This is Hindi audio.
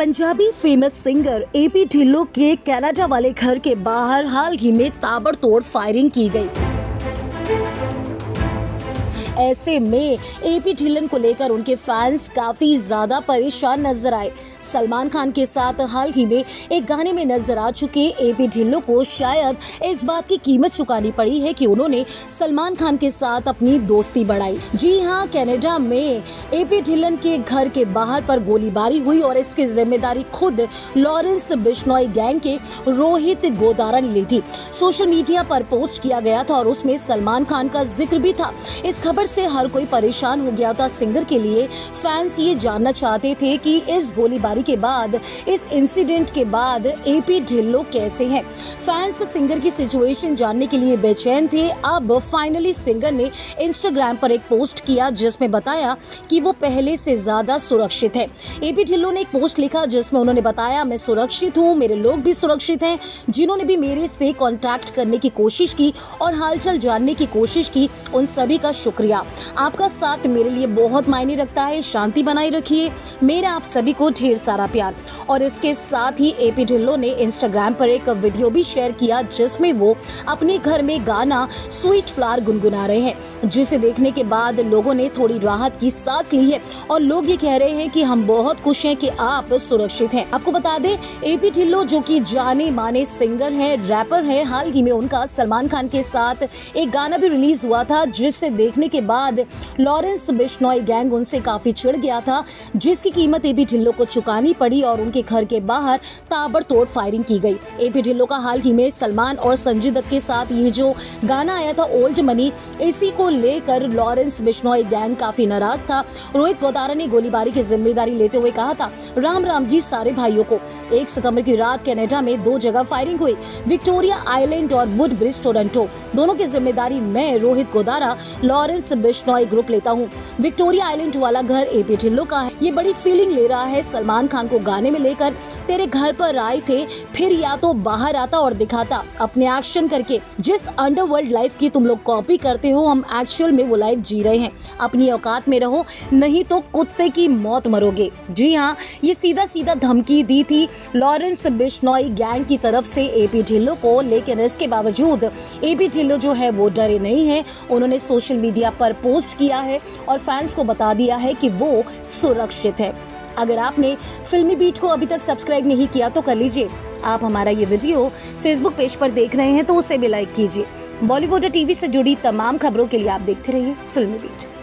Punjabi famous singer AP Dhillon के कनाडा वाले घर के बाहर हाल ही में ताबड़तोड़ फायरिंग की गई। ऐसे में एपी ढिल्लन को लेकर उनके फैंस काफ़ी ज़्यादा परेशान नज़र आए। सलमान खान के साथ हाल ही में एक गाने में नज़र आ चुके एपी ढिल्लो को शायद इस बात की कीमत चुकानी पड़ी है कि उन्होंने सलमान खान के साथ अपनी दोस्ती बढ़ाई। जी हाँ कनाडा में एपी ढिल्लन के घर के बाहर पर गोलीबारी हुई और इसकी ज़िम्मेदारी खुद लॉरेंस बिश्नोई गैंग के रोहित गोदारा ने ली थी। सोशल मीडिया पर पोस्ट किया गया था और उसमें सलमान खान का ज़िक्र भी था। इस खबर से हर कोई परेशान हो गया था। सिंगर के लिए फैंस ये जानना चाहते थे कि इस गोलीबारी के बाद, इस इंसिडेंट के बाद एपी ढिल्लो कैसे हैं? फैंस सिंगर की सिचुएशन जानने के लिए बेचैन थे। अब फाइनली सिंगर ने इंस्टाग्राम पर एक पोस्ट किया जिसमें बताया कि वो पहले से ज़्यादा सुरक्षित है। एपी ढिल्लो ने एक पोस्ट लिखा जिसमें उन्होंने बताया, मैं सुरक्षित हूँ, मेरे लोग भी सुरक्षित हैं, जिन्होंने भी मेरे से कॉन्टैक्ट करने की कोशिश की और हालचाल जानने की कोशिश की, उन सभी का शुक्रिया। आपका साथ मेरे लिए बहुत मायने रखता है, शांति बनाए रखिए। मेरा आप सभी को ढेर सारा प्यार। और इसके साथ ही एपी ढिल्लो ने इंस्टाग्राम पर एक वीडियो भी शेयर किया, जिसमें वो अपने घर में गाना स्वीट फ्लावर गुनगुना रहे हैं, जिसे देखने के बाद लोगों ने थोड़ी राहत की सांस ली है और लोग ये कह रहे हैं कि हम बहुत खुश हैं कि आप सुरक्षित हैं। आपको बता दें एपी ढिल्लो, जो कि जाने माने सिंगर हैं रैपर हैं, हाल ही में उनका सलमान खान के साथ एक गाना भी रिलीज़ हुआ था, जिसे देखने के बाद लॉरेंस बिश्नोई गैंग उनसे काफ़ी चिढ़ गया था, जिसकी कीमत एपी ढिल्लो को चुकानी पड़ी और उनके घर के बाहर ताबड़तोड़ फायरिंग की गई। एपी ढिल्लो का हाल ही में सलमान और संजय दत्त के साथ ये जो गाना आया था ओल्ड मनी इसी को लेकर लॉरेंस बिश्नोई गैंग काफ़ी नाराज़ था। रोहित गोदारा ने गोलीबारी की ज़िम्मेदारी लेते हुए कहा था, राम राम जी, सारे भाइयों को। एक सितंबर की रात कनाडा में दो जगह फायरिंग हुई, विक्टोरिया आइलैंड और वुड ब्रिज टोरंटो। दोनों की ज़िम्मेदारी मैं रोहित गोदारा लॉरेंस बिश्नोई ग्रुप लेता हूँ। विक्टोरिया आइलैंड वाला घर एपी ढिल्लो का है। ये बड़ी फीलिंग ले रहा है सलमान खान को गाने में लेकर। तेरे घर पर आए थे, फिर या तो बाहर आता और दिखाता। अपने एक्शन करके, जिस अंडरवर्ल्ड लाइफ की तुम लोग कॉपी करते हो, हम एक्चुअल में वो लाइफ जी रहे हैं। अपनी औकात में रहो, नहीं तो कुत्ते की मौत मरोगे। जी हाँ ये सीधा सीधा धमकी दी थी लॉरेंस बिश्नोई गैंग की तरफ़ से एपी ढिल्लो को। लेकिन इसके बावजूद एपी ढिल्लो जो है वो डरे नहीं है। उन्होंने सोशल मीडिया पर पोस्ट किया है और फैंस को बता दिया है कि वो सुरक्षित है। अगर आपने फिल्मी बीट को अभी तक सब्सक्राइब नहीं किया तो कर लीजिए। आप हमारा ये वीडियो फेसबुक पेज पर देख रहे हैं तो उसे भी लाइक कीजिए। बॉलीवुड और टीवी से जुड़ी तमाम खबरों के लिए आप देखते रहिए फिल्मी बीट।